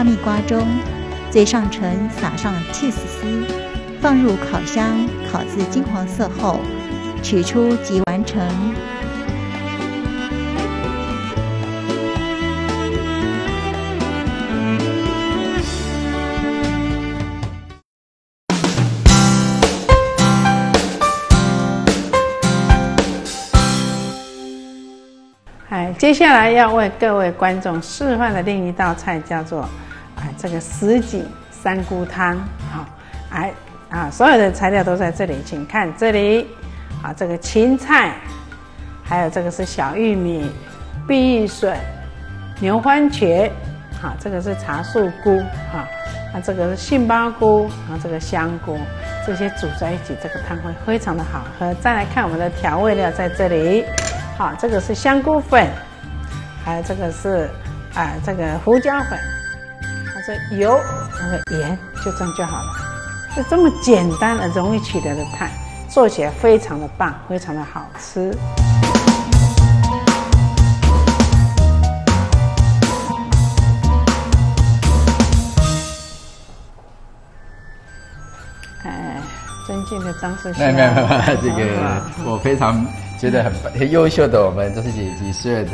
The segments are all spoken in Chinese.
哈密瓜中，最上层撒上切丝，放入烤箱烤至金黄色后，取出即完成。哎，接下来要为各位观众示范的另一道菜叫做，哎，这个什锦三菇汤。好，哎啊，所有的材料都在这里，请看这里。啊，这个芹菜，还有这个是小玉米、碧玉笋、牛番茄。好，这个是茶树菇。哈，那这个是杏鲍菇，然后这个香菇，这些煮在一起，这个汤会非常的好喝。再来看我们的调味料在这里。好，这个是香菇粉，还有这个是啊，这个胡椒粉，油，那个盐，就这样就好了。就这么简单而容易取得的菜，做起来非常的棒，非常的好吃。哎，尊敬的张师兄，没有没有没有，这个我非常觉得很很优秀的，我们这是几几岁的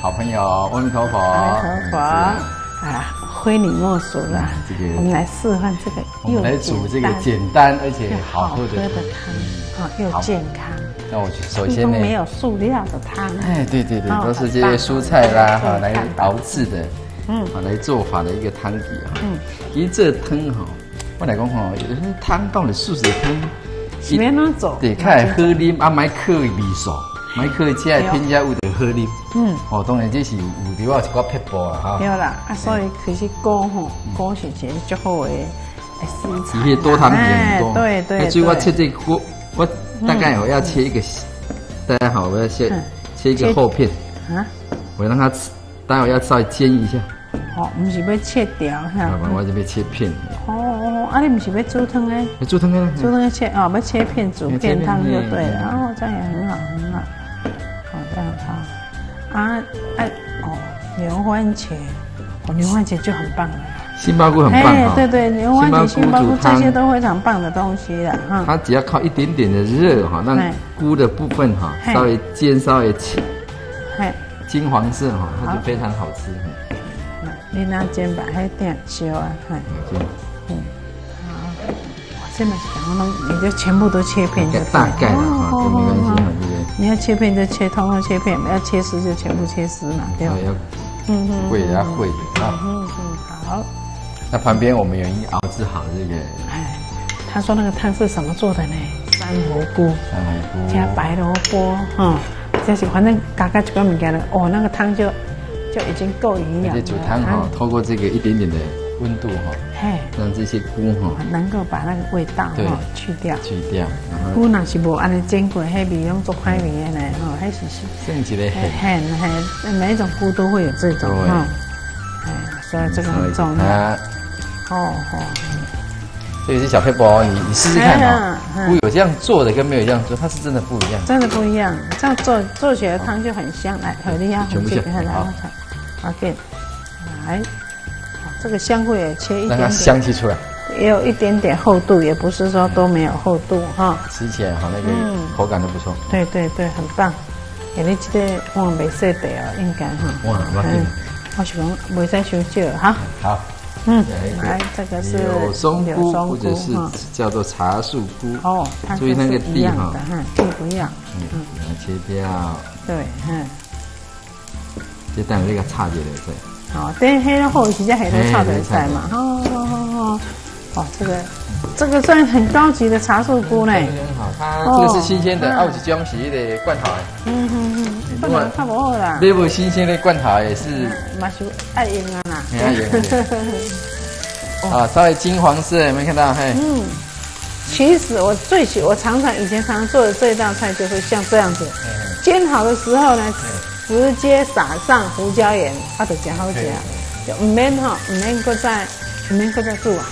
好朋友，阿弥陀佛，阿弥陀佛，啊，非你莫属了。这个我们来示范这个，我们来煮这个简单而且好喝的汤，啊，又健康。那我首先呢，没有塑料的汤，哎，对对对，都是这些蔬菜啦哈来熬制的，嗯，好来做法的一个汤底哈，嗯，其实这汤哈。我来讲哈，有的汤到底素食汤，是免哪做？对，开喝啉啊，买克味素，买克只系添加有着喝啉。嗯，哦，当然这是有另外一个撇步啦，哈。对啦，啊，所以其实菇吼，菇是一个最好的食材。伊多糖很多。对对。所以我切这个菇，我大概我要切一个，大家好，我要切切一个厚片。啊。我让它吃，待会要稍微煎一下。哦，不是要切掉，哈。我我这边切片。哦，啊，你不是要煮汤诶？煮汤诶，煮汤要切哦，要切片煮片汤就对了。哦，这样也很好，很好。哦，这样好。啊，哎，哦，牛番茄，哦，牛番茄就很棒了。杏鲍菇很棒啊。对对，牛番茄、杏鲍菇这些都非常棒的东西了哈。它只要靠一点点的热哈，让菇的部分哈稍微煎稍微起，金黄色哈，它就非常好吃。你拿煎吧，还点烧啊？嗨，嗯，好，我这么想弄，你就全部都切片就大概了哈，都没关系？你要切片就切，通通切片；要切丝就全部切丝嘛，对吧？要，嗯嗯，会要会的啊。嗯嗯，好。那旁边我们有已经熬制好这个。哎，他说那个汤是什么做的呢？山蘑菇，山蘑菇加白萝卜，哈，就是反正嘎嘎几个物件了，哦，那个汤就。就已经够营养。而且煮汤哈，透过这个一点点的温度哈，嘿，让这些菇哈能够把那个味道哈去掉。去掉。菇那是无安尼煎过，迄味拢做歹味的呢，吼，还是是。剩起来很很，每一种菇都会有这种哈。哎，所以这个很重要。哦哦。这个是小黑包，你你试试看哈。菇有这样做的跟没有这样做，它是真的不一样。真的不一样，这样做做起来汤就很香，来，很厉害，全部下好。OK，来，这个香菇也切一点点，香气出来，也有一点点厚度，也不是说都没有厚度哈。吃起来哈，那个口感都不错。对对对，很棒。哎，你记得往没色的哦，应该哈。哇，嗯，我是讲没再收酒哈。好，嗯，来，这个是柳松菇或者是叫做茶树菇哦，注意那个地哈，地不一样，嗯，把它切掉。对，嗯。就等于那个差别的在。好，等黑了后，直接黑的差别在嘛。哦哦哦哦，这个这个算很高级的茶树菇呢。很好，它这个是新鲜的，澳洲江洗的罐头。嗯嗯嗯，不能差不多啦。那部新鲜的罐头也是。马修爱用啊啦。爱用。啊，稍微金黄色，有没有看到？嘿。嗯。其实我最喜，我常常以前常常做的这一道菜就是像这样子，煎好的时候呢。直接撒上胡椒盐，啊，就真好食，就唔免哈，唔免搁再，唔免搁再煮啊，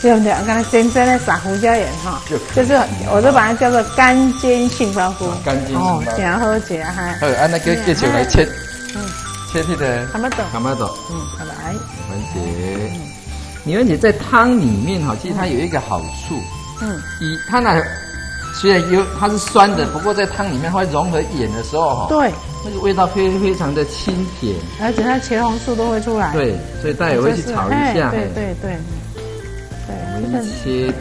对不对？我刚才真正的撒胡椒盐哈，就是我就把它叫做干煎杏鲍菇，干煎杏鲍菇，真好食哈。好，按那个继续来切，嗯，切这个，蛤蟆豆，蛤蟆豆，嗯，好来，番茄，你番茄在汤里面哈，其实它有一个好处，嗯，以它那虽然有它是酸的，不过在汤里面会融合盐的时候哈，对，那个味道非非常的清甜，而且它茄红素都会出来，对，所以大家也会去炒一下，对对对，对，我们切。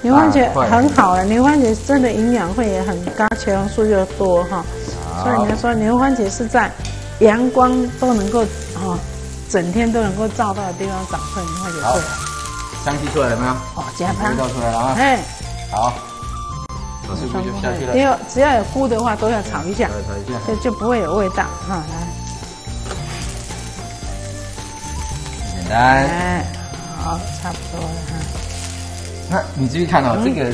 牛番茄很好了，牛番茄真的营养会也很高，茄红素又多哈，所以人家说牛番茄是在阳光都能够哦，整天都能够照到的地方长出牛番茄好，香气出来了没有？哦，加汤。味道出来了啊！哎，好，下去了。只要只要有菇的话，都要炒一下，炒一下，就就不会有味道哈。来，简单，哎，好，差不多了哈。那你注意看哦，这个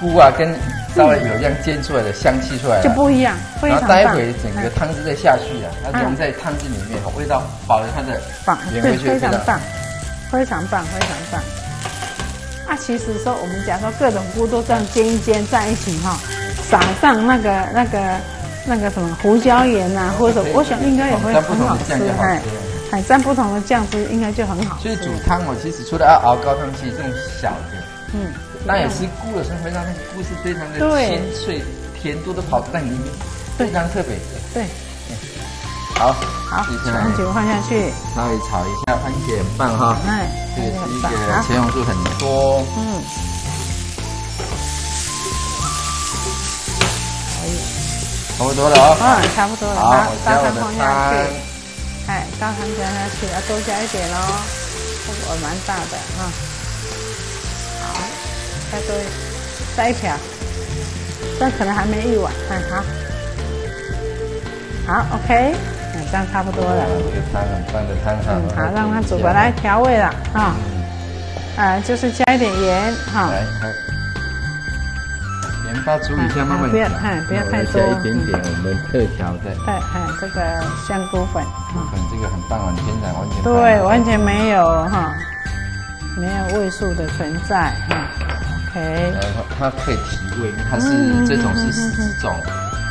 菇啊，跟稍微有这样煎出来的香气出来就不一样。然后待会整个汤汁再下去啊，它融在汤汁里面，味道保留它的原味，非常棒，非常棒，非常棒。啊，其实说我们讲说各种菇都这样煎一煎在一起哈，撒上那个那个那个什么胡椒盐呐，或者我想应该也会很好吃，哎。海蘸不同的酱汁应该就很好。所以煮汤哦，其实除了要熬高汤，其实这种小的。嗯，那也是菇的时候会让那个菇是非常的清脆，甜度都跑在里面，非常特别的。对，好，好，番茄放下去，稍微炒一下，番茄很棒哈。哎，这个是一个茄红素很多。嗯，差不多了哦。嗯，差不多了。好，我加我的汤。哎，高汤加下去，要多加一点喽，火蛮大的哈。再多再一瓢，但可能还没一碗，看好，好，OK，这样差不多了。这个汤很棒的汤哈。嗯，好，让它煮过来调味了哈。啊，就是加一点盐哈。来，盐巴煮一下，慢慢不要太不要太多。加一点点我们特调的。对，哎这个香菇粉。粉这个很棒，很天然，完全。对，完全没有哈，没有味素的存在哈。OK 它可以提味，它是这种是十种，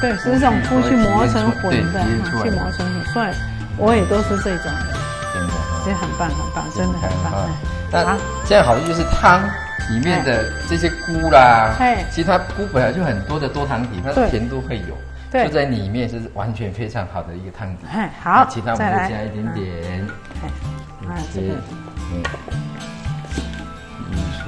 对，十种菇去磨成混的，去磨成粉，所以我也都是这种的，真的，这很棒很棒，真的很棒。那这样好处就是汤里面的这些菇啦，其实它菇本来就很多的多糖体，它甜度会有，就在里面是完全非常好的一个汤底。好，其他我们再加一点点，啊，这个，嗯，玉纯。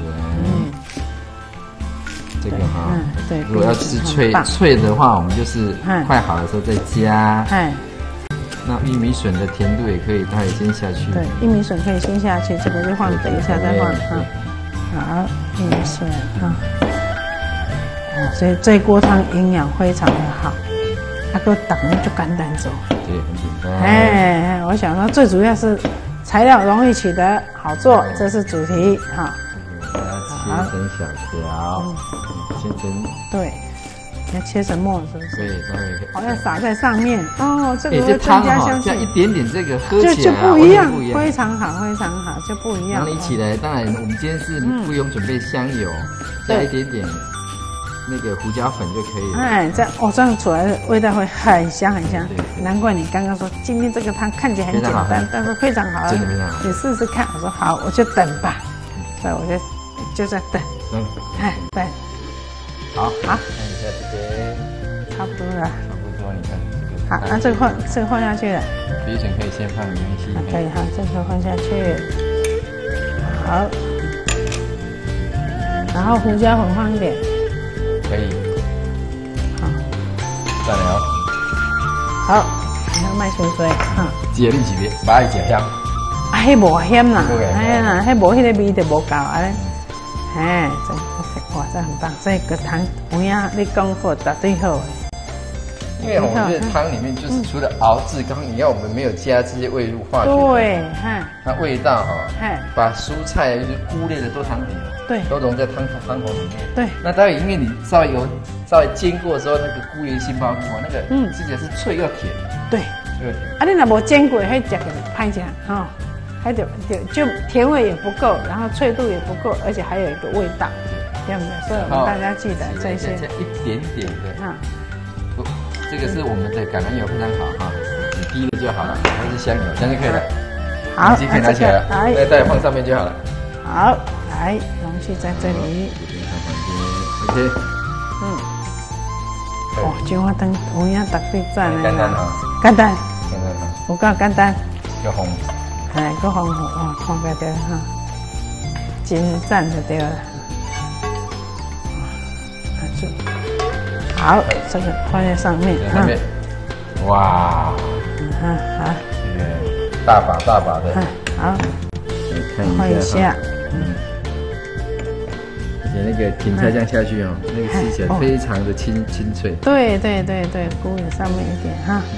这个哈，对，如果要吃脆脆的话，我们就是快好的时候再加。哎，那玉米笋的甜度也可以，它也先下去。对，玉米笋可以先下去，这个就放等一下再放哈。好，玉米笋啊，哦，所以这锅汤营养非常的好，它个等就简单做。对，很简单。哎，我想说最主要是材料容易取得，好做，这是主题哈。切成小条，切成对，要切成末是不是？对，好要撒在上面哦，这个会增加香气。加一点点这个喝起来就不一样，非常好，非常好，就不一样。然后一起来，当然我们今天是不用准备香油，加一点点那个胡椒粉就可以了。哎，这样哦，这样出来的味道会很香很香。难怪你刚刚说今天这个汤看起来很简单，但是非常好。真的非常好。你试试看。我说好，我就等吧。对，我就。就在等，嗯，哎，对，好，好，看一下这边，差不多了，差不多，你看这个，好，那这个换，这个换下去了，鼻粉可以先放里面去，可以，好，这个放下去，好，然后胡椒粉放一点，可以，好，再来哦，好，然后麦香水，哈，接你几遍，把它解香，啊，迄无香啦，哎呀，迄无迄个味就无够啊咧。哎，很棒。这个汤，我呀，你功夫打最好。因为我们这汤里面就是除了熬制，刚你要我们没有加这些味入化学，对，哈，它味道哈，把蔬菜就是菇类的多糖体，对，都融在汤汤头里面。对，那待会因为你稍微有稍微煎过的时候，那个菇盐杏鲍菇啊，那个嗯，吃起来是脆又甜。对，对。啊，你那无煎过，还食个歹食哈。还得就就甜味也不够，然后脆度也不够，而且还有一个味道，对不对？所以我们大家记得这些，一点点的，啊，不，这个是我们的橄榄油非常好哈，你滴了就好了，还是香油，这样就可以了。好，可以拿起来了，来，再放上面就好了。好，来，容器在这里。这边，OK。嗯。哦，金花灯，我要打对战了。简单啊。简单。简单啊。我讲简单。叫红。哎，个红红哦，放个对哈。金赞就对了。好，这个放在上面。上面。哇。嗯好。大把大把的。好。看一下。嗯。而且那个芹菜酱下去哦，那个吃起来非常的清清脆。对对对对，菇也上面一点哈。嗯。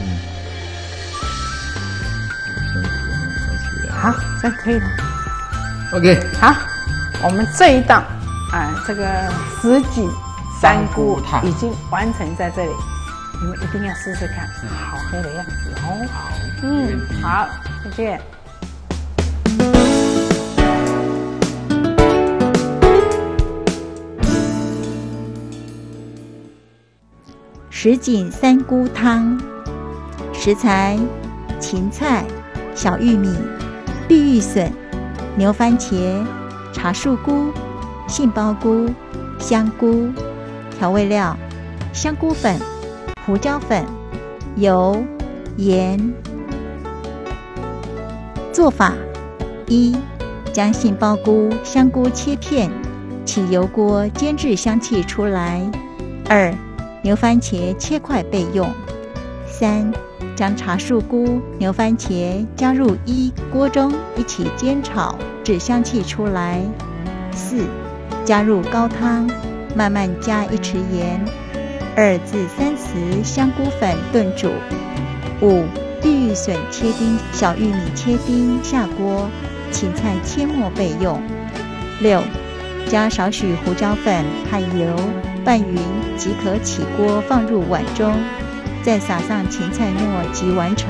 好，这可以了。OK。好，我们这一道，哎，这个什锦。三菇汤已经完成在这里，你们一定要试试看，好喝的样子哦。好，嗯，好，再见。什锦三菇汤，食材：芹菜、小玉米、碧玉笋、牛番茄、茶树菇、杏鲍菇、香菇。调味料：香菇粉、胡椒粉、油、盐。做法：一、将杏鲍菇、香菇切片，起油锅煎至香气出来；二、牛番茄切块备用；三、将茶树菇、牛番茄加入一锅中一起煎炒至香气出来；四、加入高汤。慢慢加一匙盐，二至三匙香菇粉炖煮。五绿玉笋切丁，小玉米切丁下锅，芹菜切末备用。六加少许胡椒粉和油拌匀即可起锅，放入碗中，再撒上芹菜末即完成。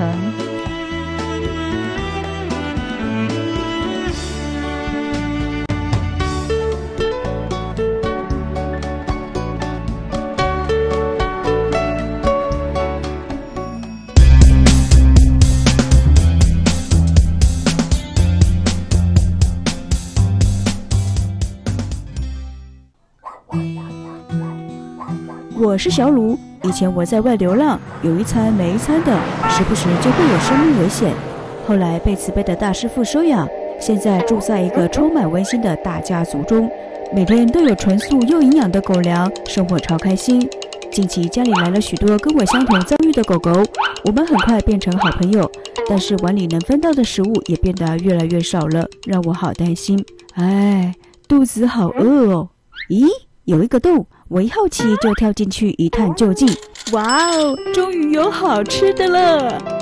我是小鲁，以前我在外流浪，有一餐没一餐的，时不时就会有生命危险。后来被慈悲的大师傅收养，现在住在一个充满温馨的大家族中，每天都有纯素又营养的狗粮，生活超开心。近期家里来了许多跟我相同遭遇的狗狗，我们很快变成好朋友，但是碗里能分到的食物也变得越来越少了，让我好担心。哎，肚子好饿哦！咦，有一个洞。我一好奇就跳进去一探究竟，哇哦，终于有好吃的了！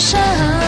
上。